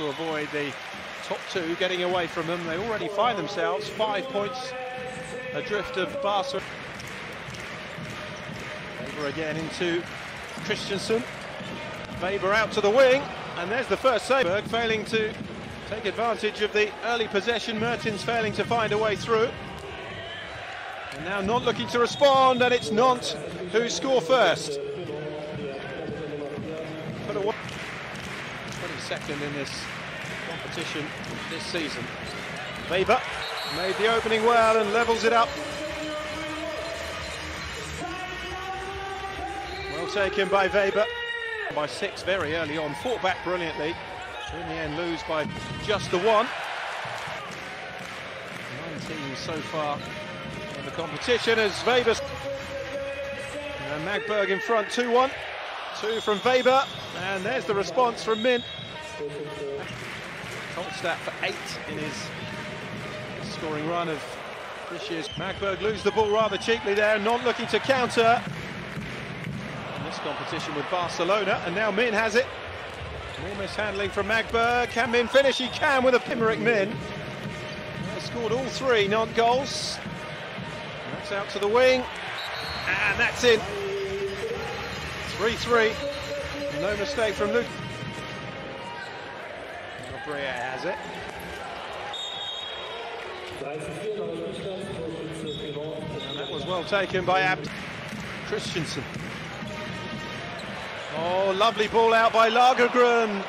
to avoid the top two getting away from them. They already find themselves five points adrift of Barca. Weber again into Kristjansson. Weber out to the wing, and there's the first save. Failing to take advantage of the early possession. Mertens failing to find a way through. And now not looking to respond, and it's Nantes who score first. 22nd in this competition this season. Weber made the opening well and levels it up. Well taken by Weber. By six very early on, fought back brilliantly. In the end, lose by just the one. 19 so far in the competition as Weber. And Magdeburg in front, 2-1. Two from Weber, and there's the response from Min. Kolstad for eight in his scoring run of this year's. Magdeburg lose the ball rather cheaply there, not looking to counter. In this competition with Barcelona, and now Min has it. More mishandling from Magdeburg. Can Min finish? He can with a Pimerick Min. He scored all three non goals. That's out to the wing, and that's in. 3-3. No mistake from Luke. Brea has it. That was well taken by Abd Kristjansson. Oh, lovely ball out by Lagergren.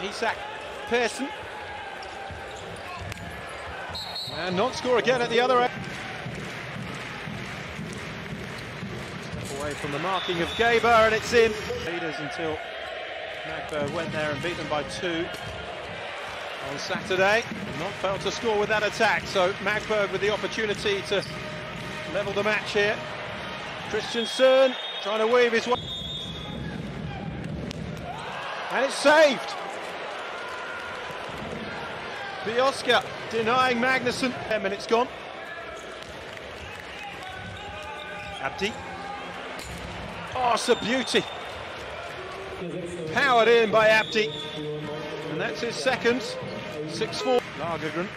Isak Pearson. And not score again at the other end. Away from the marking of Gaber, and it's in. Leaders until Magdeburg went there and beat them by two on Saturday. Not failed to score with that attack, so Magdeburg with the opportunity to level the match here. Kristjansson trying to weave his way. And it's saved. Bioska denying Magnusson. 10 minutes gone. Abdi. Oh, it's a beauty. Powered in by Abdi. And that's his second. 6-4. Lagergren.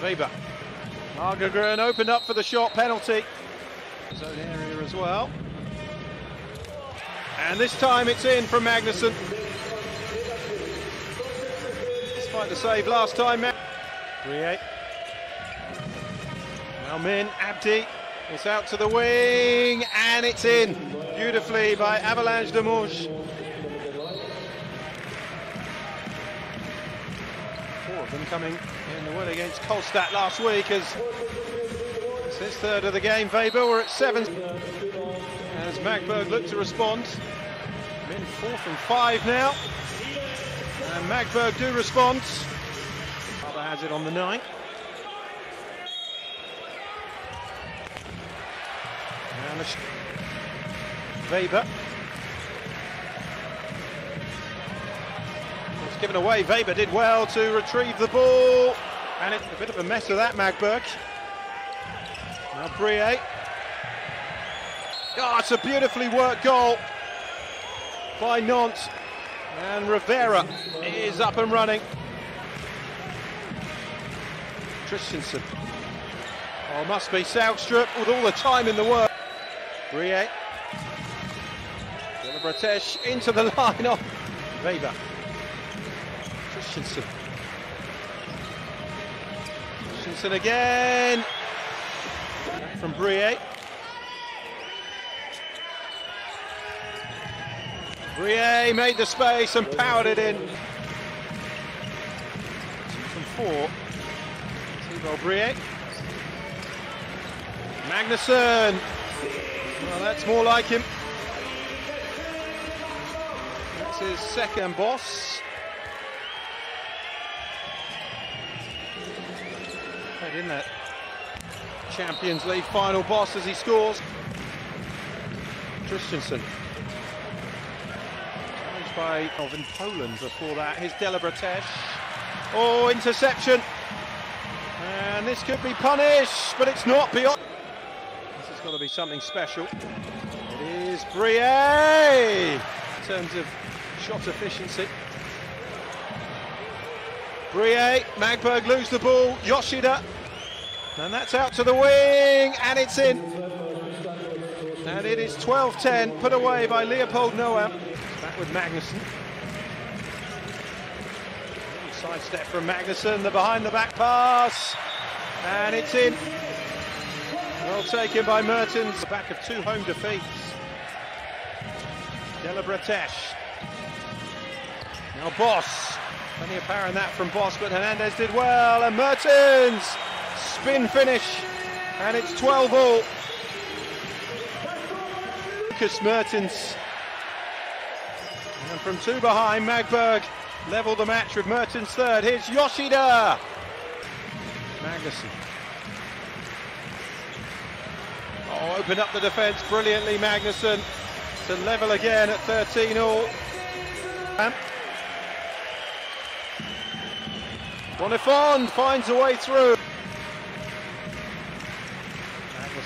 Weber. Lagergren opened up for the shot penalty. His own area as well. And this time it's in from Magnusson. Despite the save last time. 3-8. Now Min, Abdi. It's out to the wing, and it's in beautifully by Avalanche de Mouche. Them coming in the win against Kolstad last week as it's his third of the game. Weber were at seven as Magdeburg looked to respond. Min four from five now. And Magdeburg do respond. Father has it on the nine. And Weber. Given away. Weber did well to retrieve the ball. And it's a bit of a mess of that, Magdeburg. Now Brie. Oh, it's a beautifully worked goal by Nantes. And Rivera is up and running. Kristjansson. Oh, must be Saugstrup with all the time in the world. Brie. Bratesh into the line of Weber. Kristjansson. Kristjansson again. From Brie. Brie made the space and powered it in. Two from four. Thibaut Brie. Magnusson. Well, that's more like him. That's his second boss. That Champions League final boss as he scores. Kristjansson. By of in Poland before that. Here's Delabratesh. Oh, interception. And this could be punished, but it's not beyond. This has got to be something special. It is Brie in terms of shot efficiency. Brie, Magdeburg lose the ball, Yoshida, and that's out to the wing, and it's in. And it is 12-10, put away by Leopold Noah. Back with Magnusson. Side step from Magnusson, the behind the back pass, and it's in. Well taken by Mertens, back of two home defeats. Delabretesh. Now Boss. Plenty of power in that from Boss, but Hernandez did well, and Mertens! Spin finish, and it's 12 all. Lucas Mertens. And from two behind, Magdeburg level the match with Mertens third. Here's Yoshida. Magnusson. Oh, opened up the defence brilliantly, Magnusson. To level again at 13 all. Bonnefond finds a way through.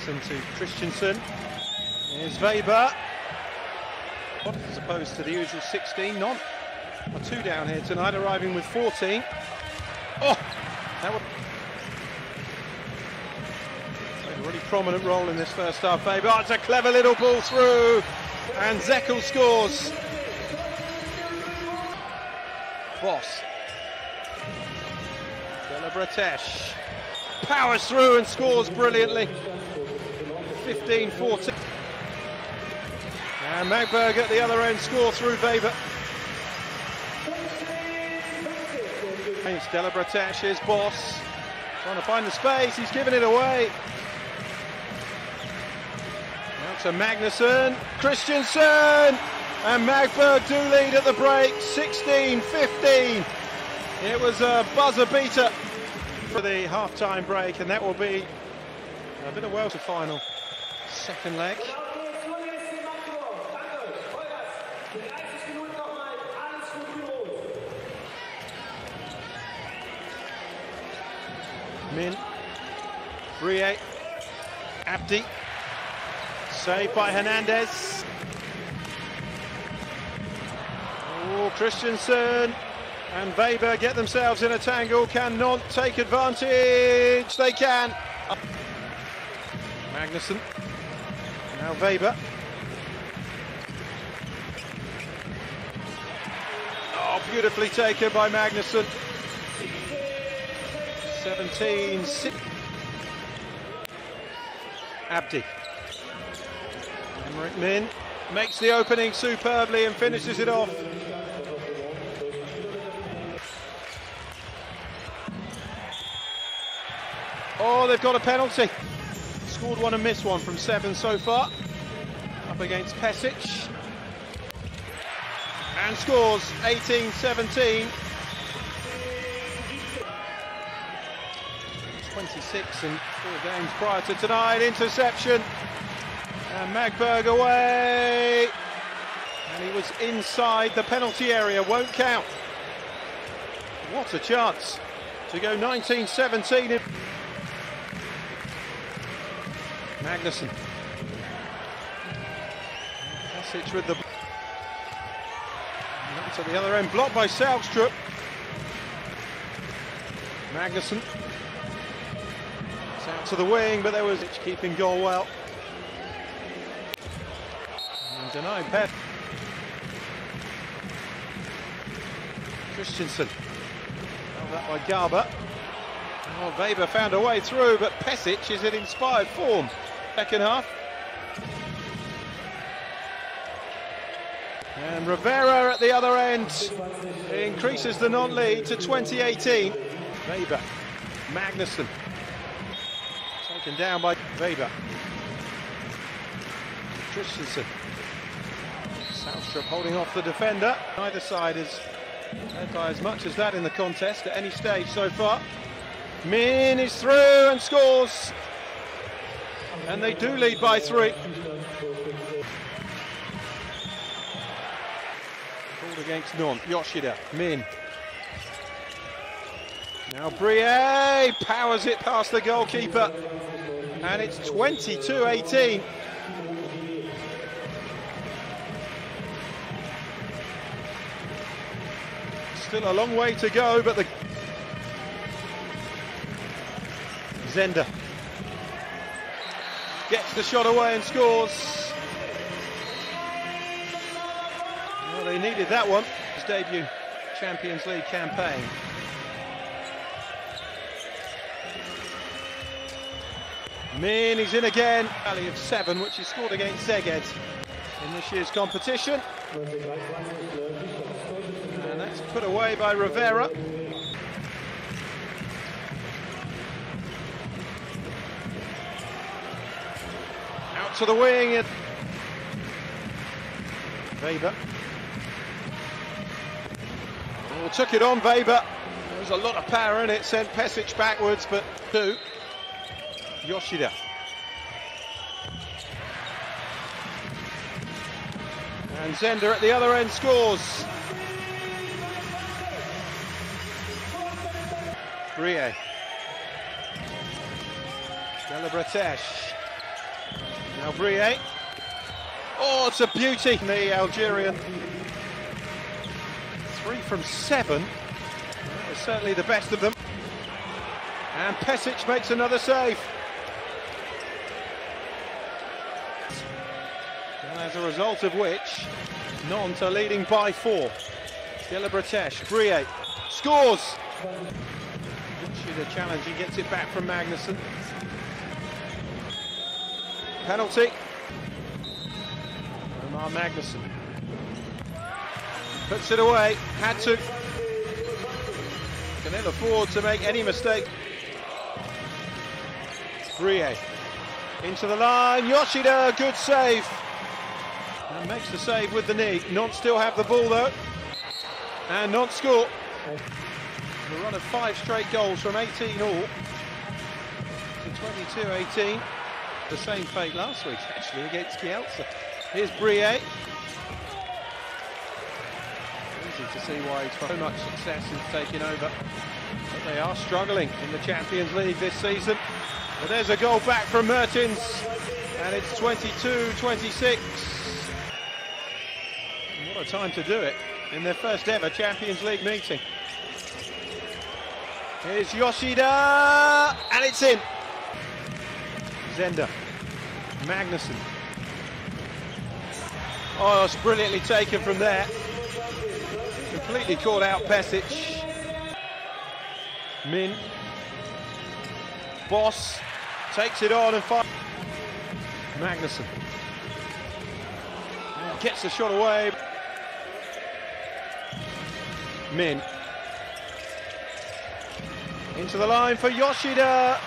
Magnusson to Kristjansson. Here's Weber. As opposed to the usual 16, not a two down here tonight, arriving with 14. Oh, that would a really prominent role in this first half. Weber, oh, it's a clever little ball through, and Zechel scores. Boss. Delabretesh powers through and scores brilliantly. 15-14. And Magdeburg at the other end score through Weber. It's Delabretesh, his boss. Trying to find the space, he's giving it away. Now to Magnusson, Kristjansson, and Magdeburg do lead at the break, 16-15. It was a buzzer beater for the half-time break, and that will be a bit of well to final. Second leg. Min, Brie, Abdi, saved by Hernandez. Oh, Kristjansson and Weber get themselves in a tangle. Can take advantage? They can. Magnusson. Now Weber. Oh, beautifully taken by Magnusson. 17 six. Abdi. Aymeric Minne makes the opening superbly and finishes it off. Oh, they've got a penalty. Scored one and missed one from seven so far. Up against Pesic. And scores 18-17. 26 and four games prior to tonight. Interception. And Magdeburg away. And he was inside the penalty area. Won't count. What a chance to go 19-17. Magnusson. Pesic with the... To the other end, blocked by Saugstrup. Magnusson. It's out to the wing, but there was keeping goal well. And denied Pep. Kristjansson. Held that by Garber. Oh, Weber found a way through, but Pesic is in inspired form. Second half. And Rivera at the other end increases the non-lead to 2018. Weber, Magnusson, taken down by Weber. Kristjansson. Saugstrup holding off the defender. Neither side has led by as much as that in the contest at any stage so far. Min is through and scores. And they do lead by three. Called against Nantes. Yoshida. Min. Now Brie powers it past the goalkeeper. And it's 22-18. Still a long way to go, but the Zehnder gets the shot away and scores. Well, they needed that one. His debut Champions League campaign. Min is in again. Valley of seven, which he scored against Szeged in this year's competition. And that's put away by Rivera. To the wing. Weber. Oh, took it on Weber. There was a lot of power in it, sent Pesic backwards, but two. Yoshida. And Zehnder at the other end scores. Brie. Delabretesh. Now. Oh, it's a beauty, the Algerian. Three from seven. certainly the best of them. And Pesic makes another save. And as a result of which Nantes are leading by four. Delabretesh, Brie scores! Should a challenge, he gets it back from Magnusson. Penalty. Omar Magnusson. Puts it away, had to. Can never afford to make any mistake. Brie into the line, Yoshida, good save. And makes the save with the knee. Nantes still have the ball though. And Nantes score. A run of five straight goals from 18 all to 22-18. The same fate last week actually against Kielce. Here's Brie. Easy to see why so much success since taking over. But they are struggling in the Champions League this season. But there's a goal back from Mertens. And it's 22-26 what a time to do it in their first ever Champions League meeting. Here's Yoshida, and it's in. Zehnder, Magnusson. Oh, it's brilliantly taken from there. Completely caught out Pesic. Min. Boss takes it on and fires. Magnusson. Gets the shot away. Min. Into the line for Yoshida.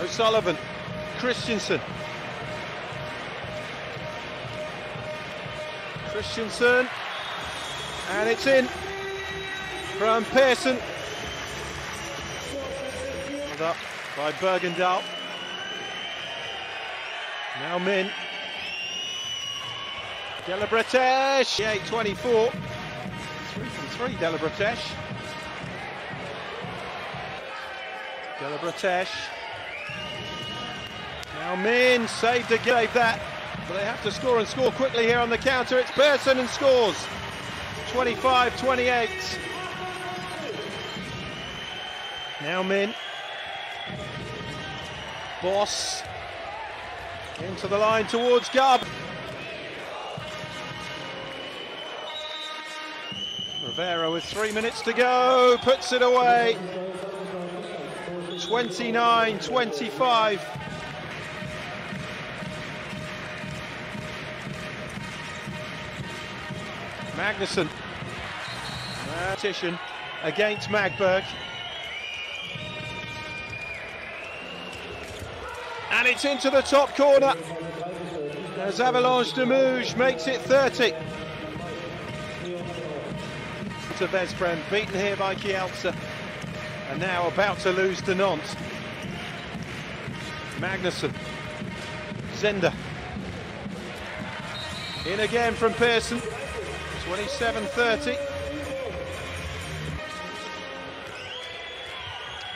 O'Sullivan. Kristjansson. Kristjansson. And it's in from Pearson. up by Bergendahl. Now Min. Delabretesh, 8-24. Three from three, Delabretesh. Delabretesh. Now Min saved again, save that. But they have to score and score quickly here on the counter. It's Pearson and scores. 25-28. Now Min. Boss. Into the line towards Gubb. Rivera with three minutes to go, puts it away. 29-25. Magnusson. Competition against Magdeburg. And it's into the top corner. As Avalanche de Mouge makes it 30 to Veszprem, beaten here by Kielce, and now about to lose to Nantes. Magnusson, Zehnder, in again from Pearson, 27-30.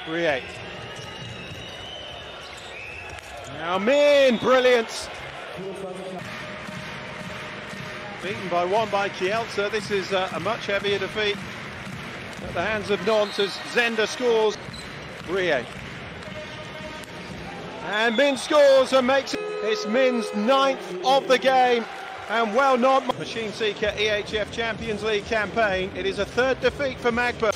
Brie. Now Min, brilliant. Beaten by one by Kielce. This is a, a much heavier defeat at the hands of Nantes as Zehnder scores. Rie. And Min scores and makes it. It's Min's ninth of the game. And well not Machine Seeker EHF Champions League campaign. It is a third defeat for Magpur.